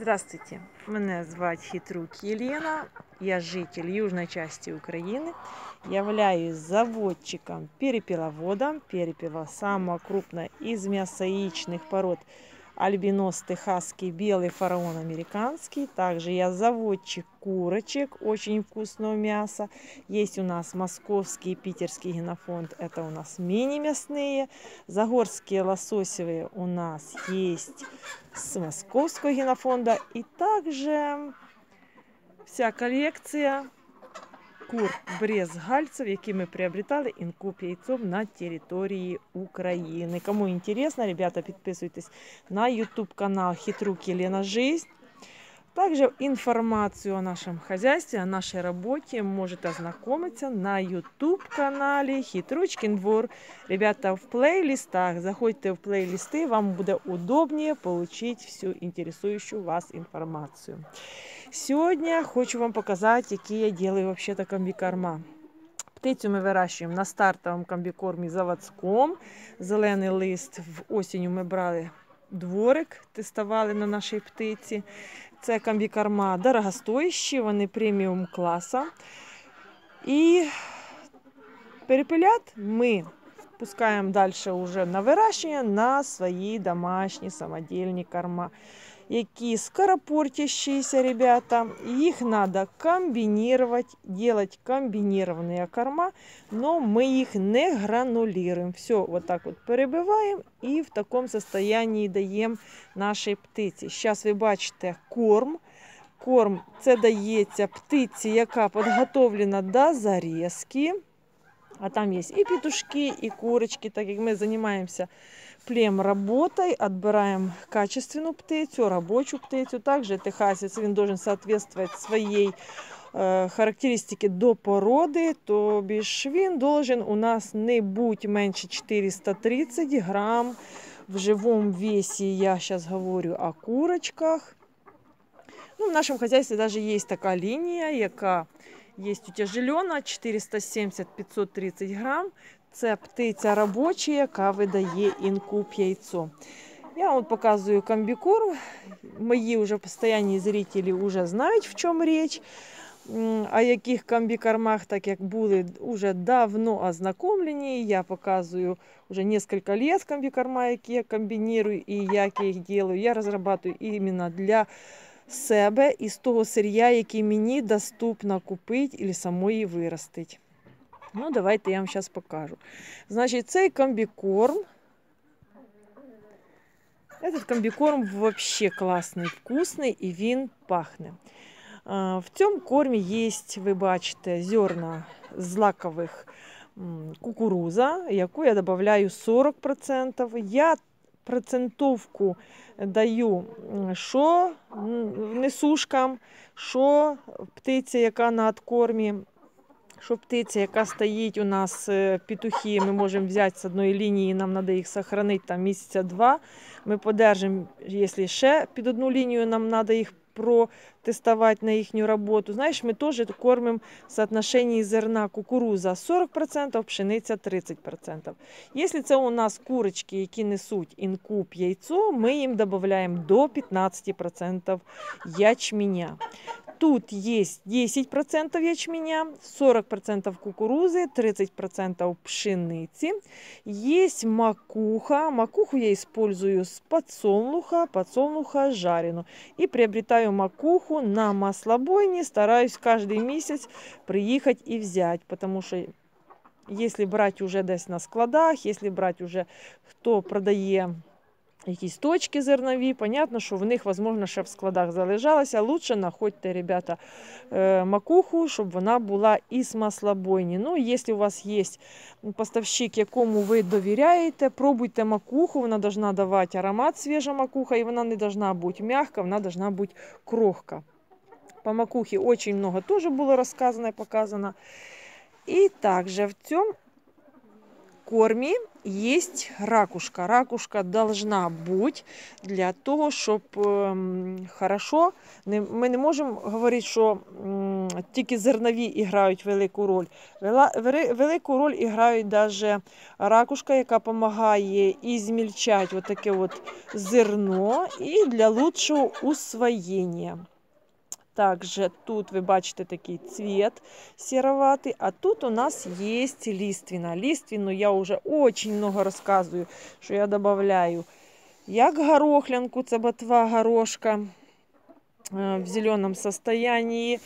Здравствуйте, мене звати Хитрук Елена, я житель южной части Украины, являюсь заводчиком перепеловодом, перепела самая крупная из мясояичных пород альбинос техасский, белый фараон американский. Также я заводчик курочек, очень вкусного мяса. Есть у нас московский и питерский генофонд, это у нас мини-мясные. Загорские лососевые у нас есть с московского генофонда. И также вся коллекция кур брезгальцев, які ми приобретали інкуб яйцом на території України. Кому інтересно, ребята, підписуйтесь на YouTube канал Хитрук Елена Жизнь. Также информацию о нашем хозяйстве, о нашей работе можете ознакомиться на YouTube-канале Хитручкин двор. Ребята, в плейлистах, заходите в плейлисты, вам будет удобнее получить всю интересующую вас информацию. Сегодня хочу вам показать, які я делаю вообще-то комбікорма. Птицю ми вирощуємо на стартовому комбікормі заводському. Зелений лист в осінню ми брали дворик, тестували на нашій птиці. Це камбікарма дорогостоящі, вони преміум класа. І перепелят ми пускаємо далі уже на вирощення на свої домашні самодільні корма які скоропортящиеся, ребята. Их надо комбинировать, делать комбинированные корма, но мы их не гранулируем. Все вот так вот перебиваем и в таком состоянии даємо нашій птиці. Зараз ви бачите корм. Корм це дається птиці, яка підготовлена до зарізки. А там є і петушки, і курочки, так як ми займаємося плем работой, отбираем качественную птицю, робочу птицю. Также техасец, він должен соответствовать своей э, характеристики до породи, то більш він должен у нас не бути менше 430 грам в живому весі. Я зараз говорю о курочках. Ну, В нашому хозяйстве даже є така лінія, яка є утяжелена 470-530 грам. Це птиця робоча, яка видає інкуб яйцо. Я вам показую комбікорм. Мої вже постійні зрителі вже знають, в чому річ. О яких комбікормах, так як були вже давно ознакомлені. Я показую вже кілька років комбікорма, які я комбіную і як я їх роблю. Я розробляю іменно для себе із того сир'я, який мені доступно купити або самої виростити. Ну, давайте я вам зараз покажу. Значить, цей комбікорм. Этот комбікорм вообще класний, вкусний і він пахне. В цьому кормі є, ви бачите, зерна злакових кукуруза, яку я додаю 40%. Я процентовку даю що несушкам, що птиця, яка на откормі що птиця, яка стоїть у нас е, петухи, ми можемо взяти з одної лінії, нам треба їх зберігати там місяця два. Ми подержимо, якщо ще під одну лінію нам треба їх протестувати на їхню роботу. Знаєш, ми теж кормимо в соотношенні зерна кукуруза 40%, пшениця 30%. Якщо це у нас курочки, які несуть інкуб яйцо, ми їм додаємо до 15% ячменя. Тут есть 10% ячменя, 40% кукурузы, 30% пшеницы. Есть макуха. Макуху я использую с подсолнуха, подсолнуха жарену. И приобретаю макуху на маслобойне. Стараюсь каждый месяц приехать и взять, потому что если брать уже десь на складах, если брать уже хто продає якісь точки зернові. Понятно, що в них, можливо, ще в складах залежалося. Лучше знаходьте, ребята, е, макуху, щоб вона була із маслобойні. Ну, якщо у вас є поставщик, якому ви довіряєте, пробуйте макуху, вона повинна давати аромат свіжа макуха, і вона не повинна бути м'яка, вона повинна бути крохка. По макухі очень много теж було розказано і показано. І також в цьому кормі є ракушка. Ракушка должна бути для того, щоб хорошо. Ми не можемо говорити, що тільки зернові грають велику роль. Велику роль грають навіть ракушка, яка допомагає і змільчати от зерно і для лучшого усвоєння. Також тут ви бачите такий цвет сероватий, а тут у нас є листвина. Листвину я вже дуже много розказую, що я додаю як горохлянку, це ботва горошка е, в зеленому состоянии.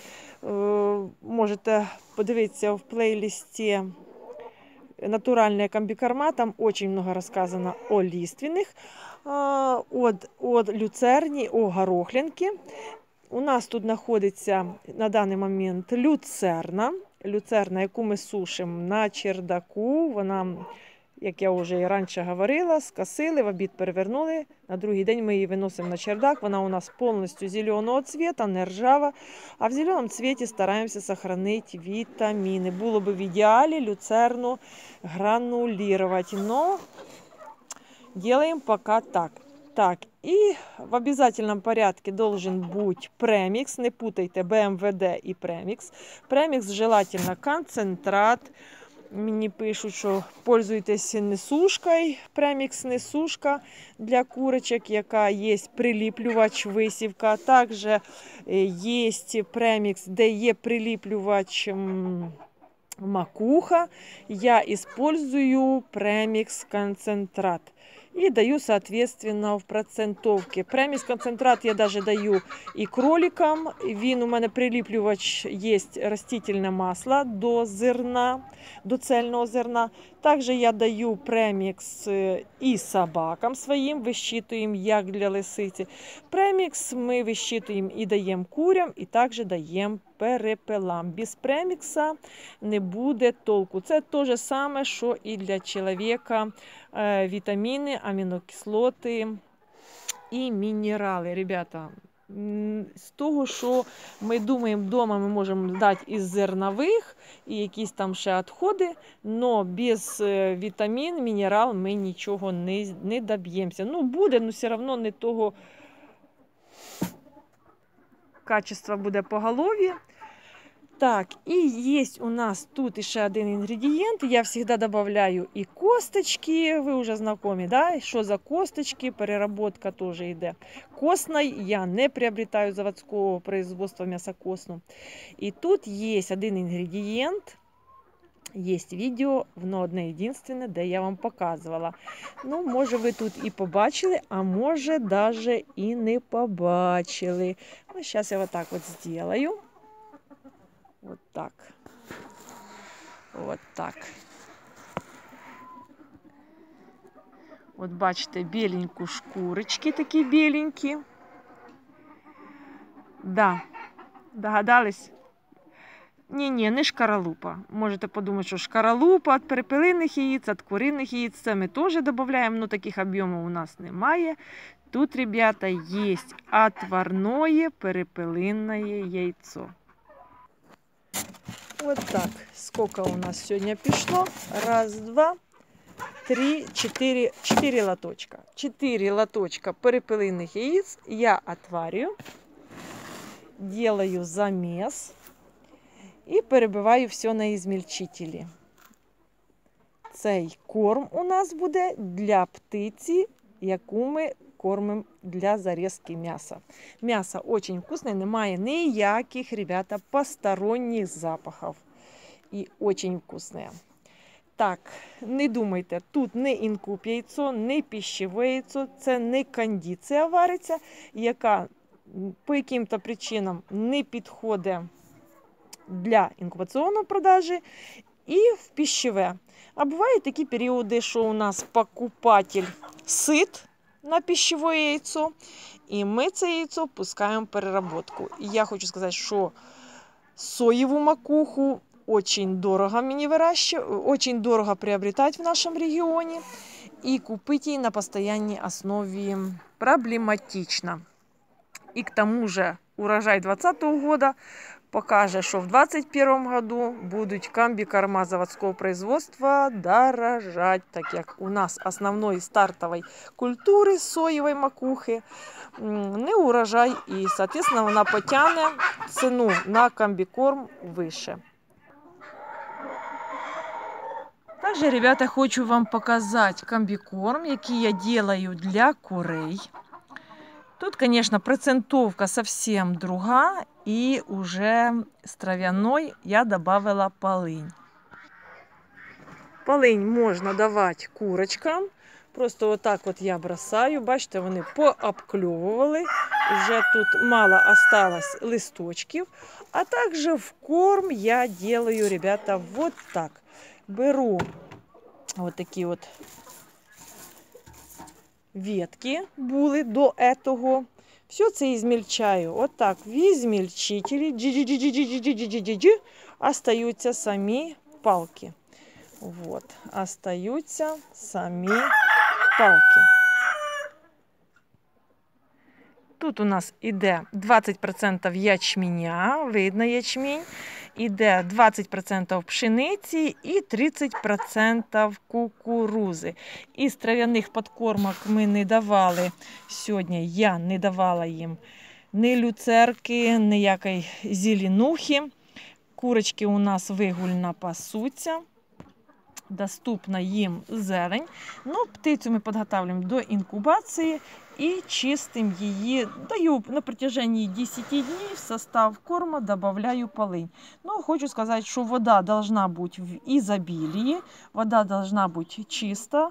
Е, можете подивитися в плейлисті натуральная комбикорма, там очень много рассказано о лиственных, от, от люцерні, о горохлянки. У нас тут знаходиться на даний момент люцерна, люцерна, яку ми сушимо на чердаку. Вона як я вже і раніше говорила, скосили, в обід перевернули. На другий день ми її виносимо на чердак. Вона у нас повністю зеленого цвіта, не ржава. А в зеленому цвіті стараємося зберігати вітаміни. Було б в ідеалі люцерну гранулювати. Но делаем пока так. Так, и в обязательном порядке должен быть премикс. Не путайте БМВД и премикс. Премикс желательно концентрат. Мені пишуть, що пользуйтесь несушкою, премікс несушка для курочок, яка є приліплювач висівка. Також е, є премікс, де є приліплювач макуха. Я использую премікс концентрат. И даю, соответственно, в процентовке. Преміс концентрат я даже даю і кроликам. Він у мене приліплювач є растительне масло до зерна, до цельного зерна. Також я даю премікс і собакам своїм, вищитуємо, як для лисиці. Премікс ми вищитуємо і даємо курям, і також даємо перепелам. Без премікса не буде толку. Це те ж саме, що і для чоловіка. Е, вітаміни, амінокислоти і мінерали. Ребята, з того, що ми думаємо, вдома ми можемо дати із зернових і якісь там ще відходи, але без е, вітамін, мінерал ми нічого не не доб'ємося. Ну, буде, але все одно не того качества буде по голові. Так, і є у нас тут ще один інгредієнт. Я завжди додаю і косточки. Ви вже знайомі, да? що за косточки, переработка теж йде. Костной я не приобретаю заводського производства м'ясокосну. І тут є один інгредієнт. Є відео, воно одне єдине, де я вам показувала. Ну, може, ви тут і побачили, а може, навіть і не побачили. Ну, Зараз я отак от зроблю. Вот так. Вот так. От бачите, біленьку шкурочки такі біленькі. Да, догадались? Ні-ні, не шкаралупа. Можете подумати, що шкаралупа від перепелиних яїць, від куриних яїць. Це ми теж додаємо, але таких об'ємів у нас немає. Тут, ребята, є отварное перепелине яйцо. Вот так. Сколько у нас сегодня пішло? Раз, два, три, четыре, четыре лоточка. Четыре лоточка перепелиных яиц я отварю, делаю замес і перебиваю все на ізмільчителі. Цей корм у нас буде для птиці, яку ми кормим для зарізки м'яса. М'ясо дуже вкусне, немає ніяких, ребята, посторонніх запахів. І дуже вкусне. Так, не думайте, тут не інкуб яйцо, не пищеве яйцо, це не кондиція вариться, яка по яким-то причинам не підходить для інкубаційної продажі і в пищеве. А бувають такі періоди, що у нас покупатель сит, на пищевое яйцо. І ми це яйцо пускаємо в переработку. І я хочу сказати, що соєву макуху очень дорого мені очень дорого приобретать в нашому регіоні. І купити її на постоянній основі проблематично. І к тому же урожай 2020 года покаже, що в 2021 году будуть комбікорма заводського производства дорожать, так як у нас основної стартової культури соєвої макухи не урожай, і, соответственно, вона потягне ціну на комбікорм вище. Также, ребята, хочу вам показать комбикорм, який я делаю для курей. Тут, конечно, процентовка совсем друга, и уже с травяной я добавила полынь. Полынь можна давати курочкам. Просто отак от я бросаю. Бачите, вони пообкльовували. Вже тут мало осталось листочків. А також в корм я делаю, ребята, вот так. Беру вот такі от ветки були до этого. Все це ізмільчаю. От так, в ізмільчителі джі остаються самі палки. Вот, остаються самі палки. Тут у нас іде 20% ячменя, видно ячмінь, іде 20% пшениці і 30% кукурузи. Із трав'яних подкормок ми не давали сьогодні, я не давала їм ні люцерки, ніякої зеленухи. Курочки у нас вигульно пасуться доступна їм зелень. Ну, Птицю ми підготовлюємо до інкубації і чистим її. Даю на протяжении 10 днів в состав корма додаю полинь. Ну, Хочу сказати, що вода должна бути в ізобілії, вода должна бути чиста.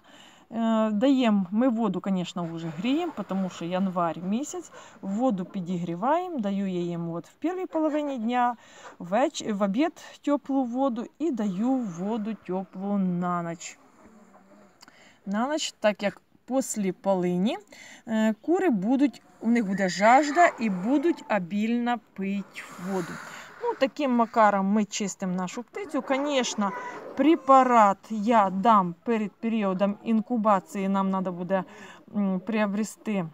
Э, даємо ми воду, звісно, вже гріємо, тому що январь місяць. Воду підігріваємо, даю я їм от в першій половині дня, веч... в обід теплу воду і даю воду теплу на ніч. На ніч, так як після полині э, кури будуть, у них буде жажда і будуть обільно пити воду. Ну, Таким макаром ми чистимо нашу птицю. Звісно, препарат я дам перед періодом інкубації. Нам треба буде приобрести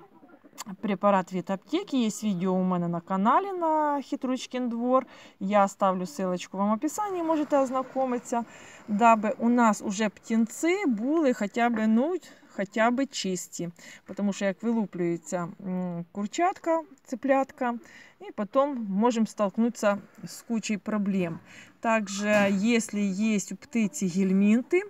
препарат від аптеки. Є відео у мене на каналі на Хитручкин двор. Я ставлю ссылочку вам в описанні, можете ознакомитися, даби у нас уже птенці були хоча б ну, хоча б чисті. Тому що як вилуплюється курчатка, цыплятка, и потом можем столкнуться с кучей проблем. Также, если есть у птиці гельминты,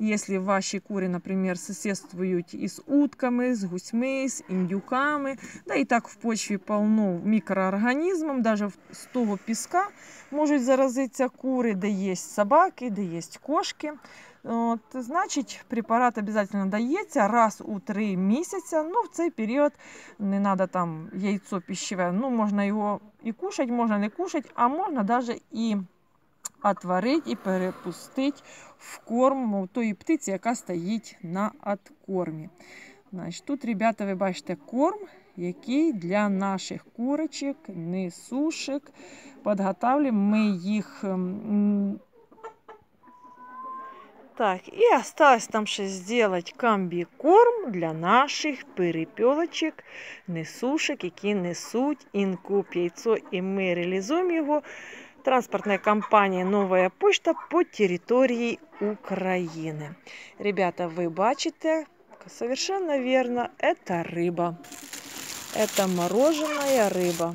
если ваші кури, наприклад, соседствують із утками, з гусьми, з індюками, да і так в почві полно мікроорганізмів, навіть з того піска можуть заразитися кури, де є собаки, де є кошки. От, Значить, препарат обов'язково дається раз у три місяці. Ну, в цей період не треба там яйцо пищеве. Ну, можна його і кушати, можна не кушати, а можна навіть і отварити і перепустити в корм тої птиці, яка стоїть на откормі. Значить, Тут, ребята, ви бачите корм, який для наших курочок, несушек. Підготовлюємо ми їх Так, и осталось там ще сделать комбікорм для наших перепелочок, несушек, які несуть інкуб яйцо, і ми реалізуємо його. Транспортная компания «Новая почта» по территории України. Ребята, ви бачите, совершенно верно, это рыба. Это мороженая рыба.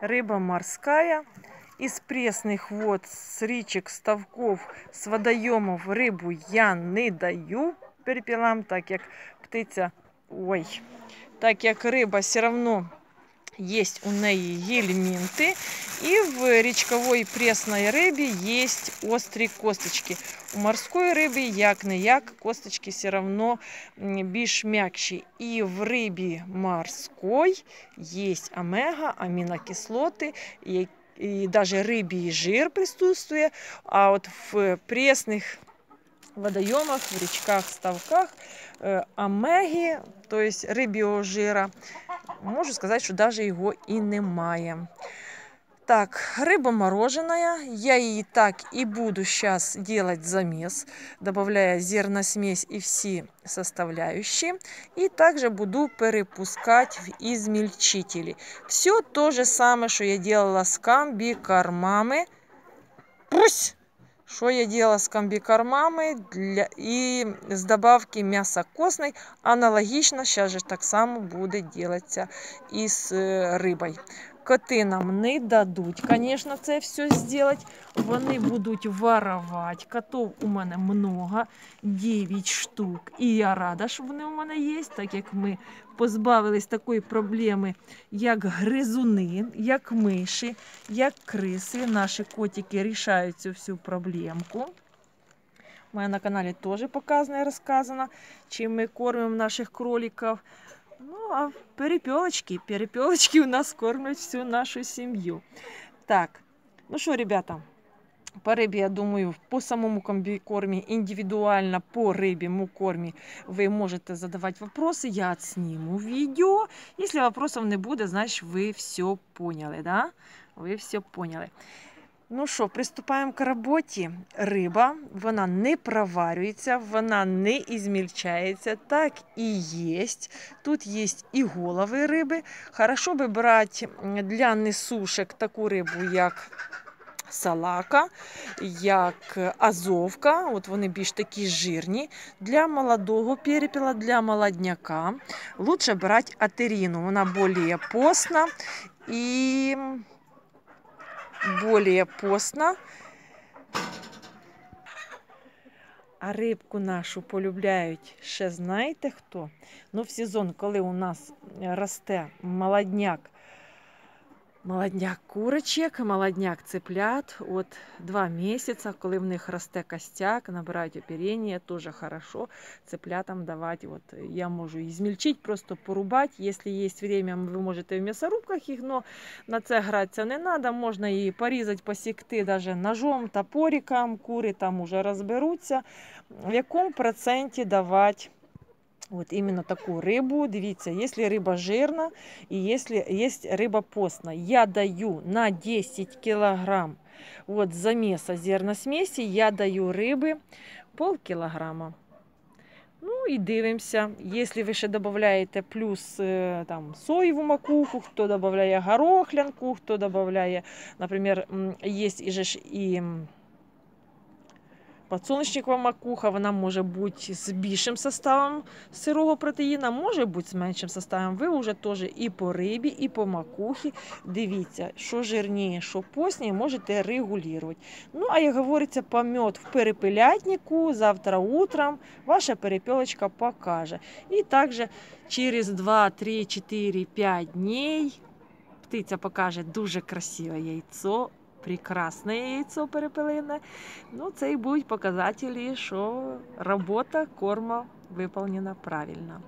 Рыба морская. Из пресных вод, с речек, ставков, с водойомов рибу я не даю перепілам, так як птиця, ой, так як риба все одно є у неї гельмінти, і в річковій пресній рибі є острі косточки. У морської риби, як не як, косточки все одно більш м'якші. І в рибі морській є омега, амінокислоти, які и даже рыбий жир присутствует, а вот в пресных водоемах, в речках, ставках э, омеги, то есть риб'ього жира, можу сказати, що навіть його і немає. Так, рыба мороженая. Я ей так и буду сейчас делать замес, добавляя зерносмесь и все составляющие. И также буду перепускать в измельчители. Все то же самое, что я делала с комбикормами. Пусть! Що я делала з комбікормами для, і з добавки м'яса костной. Аналогічно, зараз же так само буде делаться і з рибою. Коти нам не дадуть, звісно, це все зробити. Вони будуть воровать. Котов у мене много, 9 штук. І я рада, що вони у мене є, так як ми позбавились такої проблеми, як гризуни, як миші, як криси. Наші котики рішають цю всю проблемку. У мене на каналі теж показано і розказано, чим ми кормимо наших кроликів. Ну, а перепелочки, перепелочки у нас кормят всю нашу семью. Так, ну что, ребята, по рыбе, я думаю, по самому комбикорме, индивидуально по рыбьему корме вы можете задавать вопросы. Я отсниму видео. Если вопросов не будет, значит вы все поняли, да? Вы все поняли. Ну що, приступаємо к роботі. Риба, вона не проварюється, вона не ізмільчається, так і є. Тут є і голови риби. Хорошо би брати для несушек таку рибу, як салака, як азовка. От Вони більш такі жирні. Для молодого перепіла, для молодняка. Лучше брати атеріну, вона більш постна і более постно. А рибку нашу полюбляють ще знаєте хто? Ну, в сезон, коли у нас росте молодняк Молодняк курочек, молодняк цыплят от два месяца, коли в них росте костяк, набирають оперення, тоже хорошо цыплятам давать. Вот я можу измельчить, просто порубать. Если есть время, ви можете в м'ясорубках їх, но на це гратися не треба. Можна її порізати, посікти даже ножом, топориком, кури там уже розберуться. В якому проценті давати От іменно таку рибу. Дивіться, якщо риба жирна і якщо є риба постна. Я даю на 10 кілограм от замеса зерносмесі, я даю риби пол кілограма. Ну і дивимося. Якщо ви ще додаєте плюс е, там, соєву макуху, хто додає горохлянку, хто додає, наприклад, є і, же і Подсолнечникова макуха вона може бути з більшим составом сирого протеїна, може бути з меншим составом. Ви вже теж і по рибі, і по макухі. Дивіться, що жирніше, що постніше, можете регулювати. Ну, а як говориться, помет в перепилятнику, завтра утром ваша перепілочка покаже. І також через 2, 3, 4, 5 днів птиця покаже дуже красиве яйцо прекрасне яйцо перепелине. Ну, це і будуть показателі, що робота корма виповнена правильно.